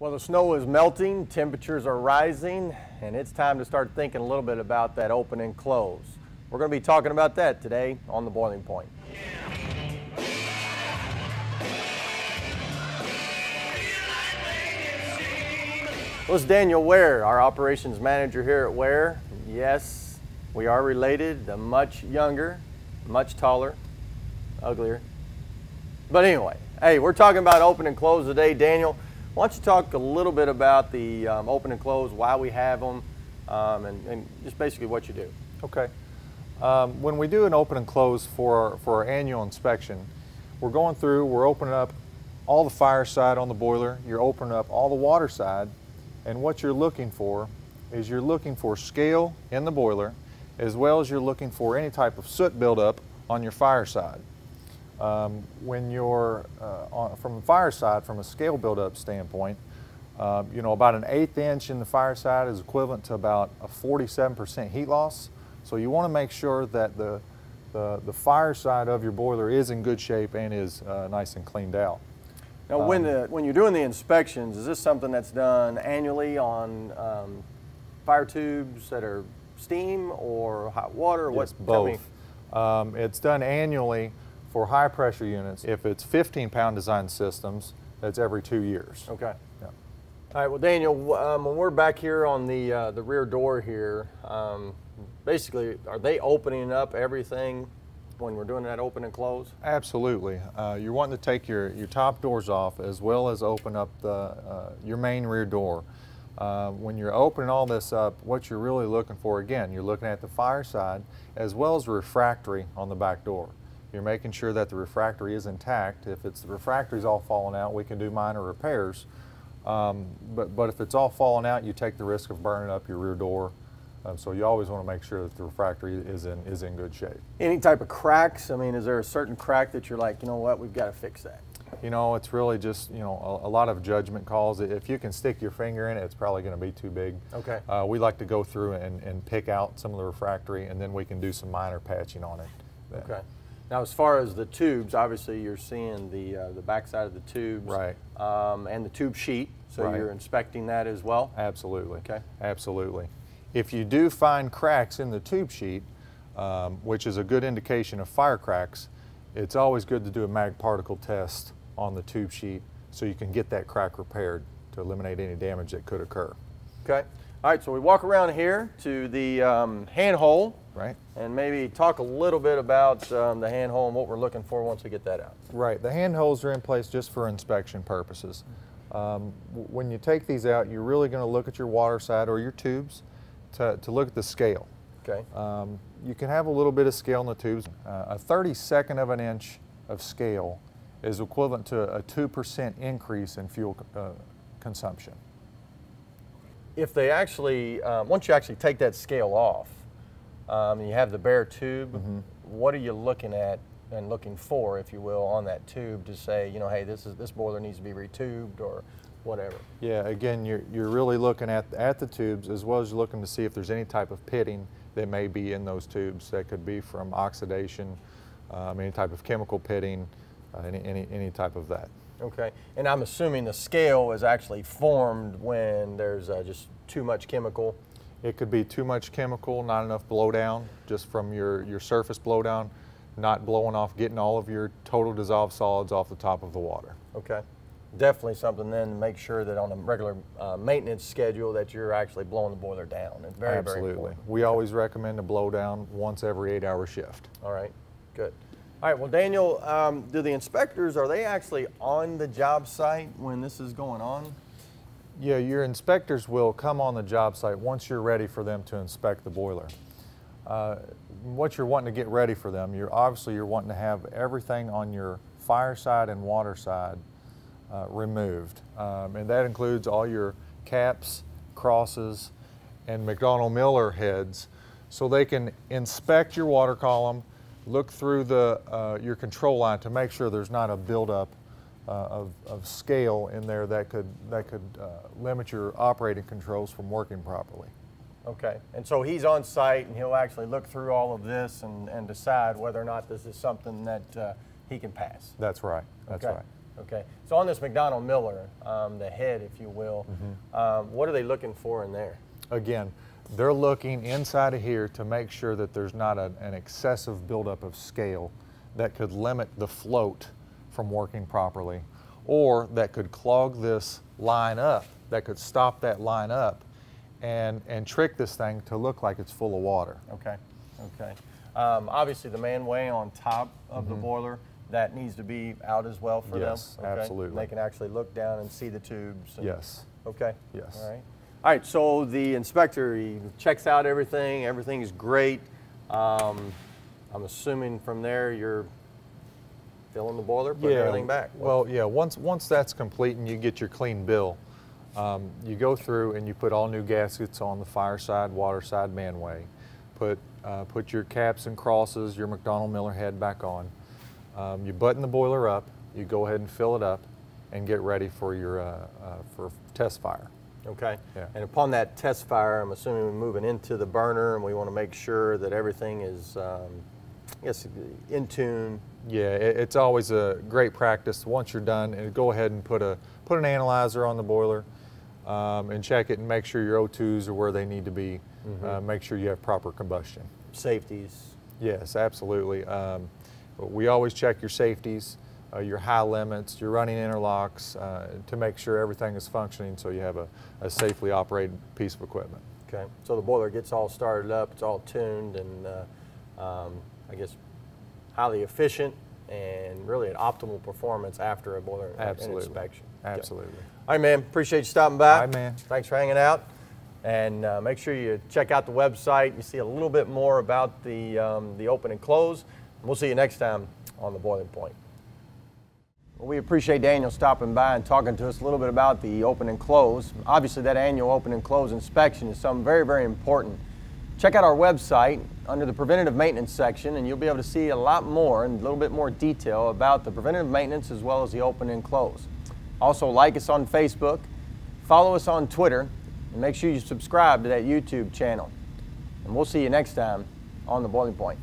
Well, the snow is melting, temperatures are rising, and it's time to start thinking a little bit about that open and close. We're going to be talking about that today on the Boiling Point. Well, it's Daniel Ware, our operations manager here at Ware. Yes, we are related, the much younger, much taller, uglier. But anyway, hey, we're talking about open and close today. Daniel, why don't you talk a little bit about the um, open and close, why we have them, um, and, and, just basically what you do. Okay. Um, when we do an open and close for, for our annual inspection, we're going through, we're opening up all the fire side on the boiler, you're opening up all the water side, and what you're looking for is you're looking for scale in the boiler as well as you're looking for any type of soot buildup on your fire side. Um, when you're uh, on, from the fireside, from a scale buildup standpoint, uh, you know, about an eighth inch in the fireside is equivalent to about a 47% heat loss. So you want to make sure that the, the, the, fire side of your boiler is in good shape and is uh, nice and cleaned out. Now, um, when, the, when you're doing the inspections, is this something that's done annually on um, fire tubes that are steam or hot water? Or yes, both. Um, it's done annually for high pressure units. If it's 15 pound design systems, that's every two years. Okay. Yeah. All right, well, Daniel, um, when we're back here on the, uh, the rear door here, um, basically, are they opening up everything when we're doing that open and close? Absolutely. Uh, you're wanting to take your, your top doors off as well as open up the, uh, your main rear door. Uh, when you're opening all this up, what you're really looking for, again, you're looking at the fireside as well as the refractory on the back door. You're making sure that the refractory is intact. If it's the refractory's all falling out, we can do minor repairs. Um, but, but if it's all falling out, you take the risk of burning up your rear door um, so you always want to make sure that the refractory is in, is in good shape. Any type of cracks? I mean, is there a certain crack that you're like, you know what, we've got to fix that? You know, it's really just, you know, a, a, lot of judgment calls. If you can stick your finger in it, it's probably going to be too big. Okay. Uh, we like to go through and, and pick out some of the refractory, and then we can do some minor patching on it. Okay. Now, as far as the tubes, obviously you're seeing the uh, the backside of the tubes, right, um, and the tube sheet. So right. you're inspecting that as well. Absolutely. Okay. Absolutely. If you do find cracks in the tube sheet, um, which is a good indication of fire cracks, it's always good to do a mag particle test on the tube sheet so you can get that crack repaired to eliminate any damage that could occur. Okay. All right, so we walk around here to the um, hand hole. Right. And maybe talk a little bit about um, the hand hole and what we're looking for once we get that out. Right. The hand holes are in place just for inspection purposes. Um, when you take these out, you're really going to look at your water side or your tubes to, to look at the scale. Okay. Um, you can have a little bit of scale in the tubes. Uh, a 32nd of an inch of scale is equivalent to a 2% increase in fuel uh, consumption. If they actually, um, once you actually take that scale off, um, you have the bare tube, mm -hmm. what are you looking at and looking for, if you will, on that tube to say, you know, hey, this is this boiler needs to be retubed or whatever. Yeah, again, you're, you're really looking at, at the tubes as well as looking to see if there's any type of pitting that may be in those tubes. That could be from oxidation, um, any type of chemical pitting, uh, any, any, any type of that. Okay, and I'm assuming the scale is actually formed when there's uh, just too much chemical. It could be too much chemical, not enough blowdown, just from your, your surface blowdown, not blowing off, getting all of your total dissolved solids off the top of the water. Okay definitely something then to make sure that on a regular uh, maintenance schedule that you're actually blowing the boiler down. It's very, Absolutely. very. We always recommend a blowdown once every eight hour shift. All right, good. All right, well, Daniel, um, do the inspectors, are they actually on the job site when this is going on? Yeah, your inspectors will come on the job site once you're ready for them to inspect the boiler. Uh, what you're wanting to get ready for them, you're obviously you're wanting to have everything on your fire side and water side uh, removed. Um, and that includes all your caps, crosses, and McDonnell Miller heads so they can inspect your water column, look through the, uh, your control line to make sure there's not a buildup uh, of, of scale in there that could, that could uh, limit your operating controls from working properly. Okay, and so he's on site and he'll actually look through all of this and, and decide whether or not this is something that uh, he can pass. That's right, that's okay. right. Okay. So on this McDonnell Miller, um, the head, if you will, Mm-hmm. um, what are they looking for in there? Again, they're looking inside of here to make sure that there's not a, an excessive buildup of scale that could limit the float from working properly, or that could clog this line up, that could stop that line up and, and trick this thing to look like it's full of water. Okay. Okay. Um, obviously, the manway on top of the boiler that needs to be out as well for Mm-hmm. Yes, them. Okay? absolutely. They can actually look down and see the tubes. and- Yes. Okay. Yes. All right. All right. So the inspector he checks out everything. Everything's great. Um, I'm assuming from there you're filling the boiler, putting everything back. Well, yeah. Once once that's complete and you get your clean bill, um, you go through and you put all new gaskets on the fire side, water side manway. Put uh, put your caps and crosses, your McDonnell Miller head back on. Um, you button the boiler up. You go ahead and fill it up, and get ready for your uh, uh, for test fire. Okay. Yeah. And upon that test fire, I'm assuming we're moving into the burner, and we want to make sure that everything is, um, I guess, in tune. Yeah, it, it's always a great practice. Once you're done, and go ahead and put a put an analyzer on the boiler, um, and check it and make sure your O2s are where they need to be. Uh, make sure you have proper combustion. Safeties. Yes, absolutely. Um, we always check your safeties, uh, your high limits, your running interlocks, uh, to make sure everything is functioning so you have a, a safely operated piece of equipment. Okay. So the boiler gets all started up, it's all tuned, and uh, um, I guess highly efficient and really an optimal performance after a boiler Absolutely. inspection. Absolutely. All right, man. Appreciate you stopping by. All right, man. Thanks for hanging out. And uh, make sure you check out the website. You see a little bit more about the, um, the open and close. And we'll see you next time on The Boiling Point. Well, we appreciate Daniel stopping by and talking to us a little bit about the open and close. Obviously, that annual open and close inspection is something very, very important. Check out our website under the preventative maintenance section, and you'll be able to see a lot more and a little bit more detail about the preventative maintenance as well as the open and close. Also, like us on Facebook, follow us on Twitter, and make sure you subscribe to that YouTube channel. And we'll see you next time on The Boiling Point.